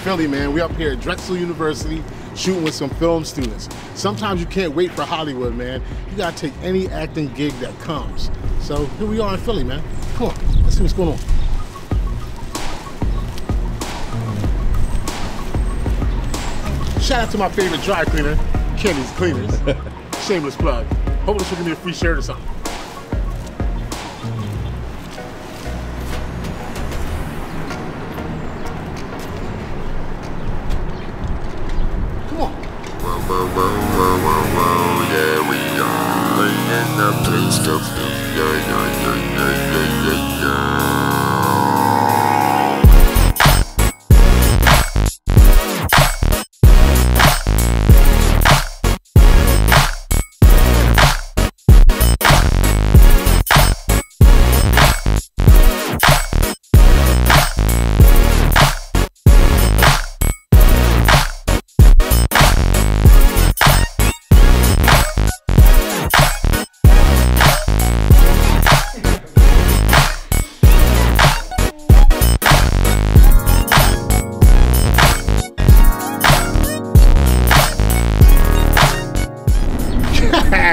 Philly, man. We up here at Drexel University shooting with some film students. Sometimes you can't wait for Hollywood, man. You gotta take any acting gig that comes. So here we are in Philly, man. Come on, let's see what's going on. Shout out to my favorite dry cleaner, Kenny's Cleaners. Shameless plug. Hopefully she'll give me a free shirt or something. Yeah, yeah, yeah, yeah,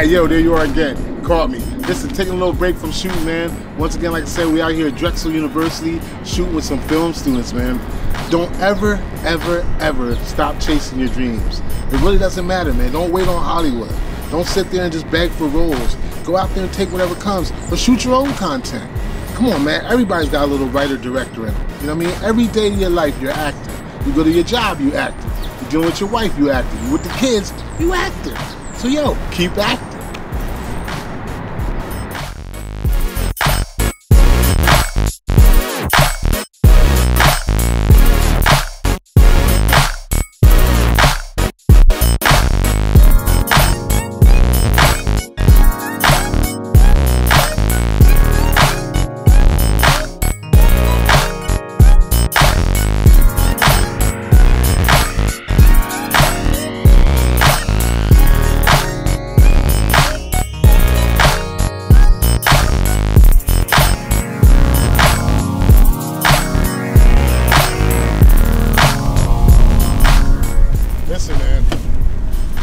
Yo, there you are again. Caught me. Listen, taking a little break from shooting, man. Once again, like I said, we out here at Drexel University shooting with some film students, man. Don't ever, ever, ever stop chasing your dreams. It really doesn't matter, man. Don't wait on Hollywood. Don't sit there and just beg for roles. Go out there and take whatever comes, but shoot your own content. Come on, man. Everybody's got a little writer director in them. You know what I mean? Every day of your life, you're acting. You go to your job, you acting. You're dealing with your wife, you acting. You with the kids, you acting. So yo, keep acting.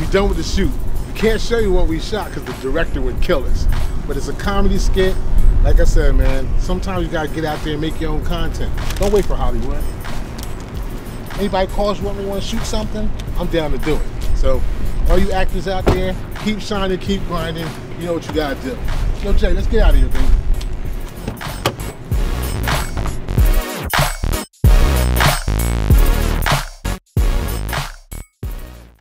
We done with the shoot. We can't show you what we shot because the director would kill us. But it's a comedy skit. Like I said, man, sometimes you gotta get out there and make your own content. Don't wait for Hollywood. Anybody calls you up and want to shoot something, I'm down to do it. So, all you actors out there, keep shining, keep grinding. You know what you gotta do. Yo, Jay, let's get out of here, baby.